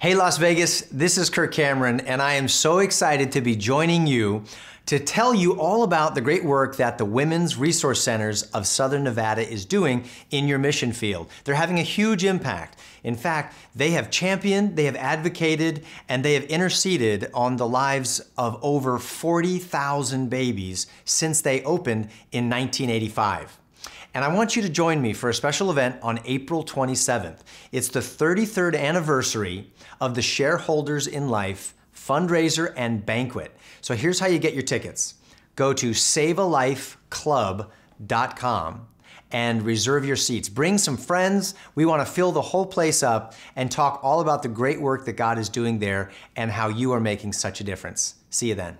Hey, Las Vegas, this is Kirk Cameron, and I am so excited to be joining you to tell you all about the great work that the Women's Resource Centers of Southern Nevada is doing in your mission field. They're having a huge impact. In fact, they have championed, they have advocated, and they have interceded on the lives of over 40,000 babies since they opened in 1985. And I want you to join me for a special event on April 27th. It's the 33rd anniversary of the Shareholders in Life fundraiser and banquet. So here's how you get your tickets. Go to savealifeclub.com and reserve your seats. Bring some friends. We want to fill the whole place up and talk all about the great work that God is doing there and how you are making such a difference. See you then.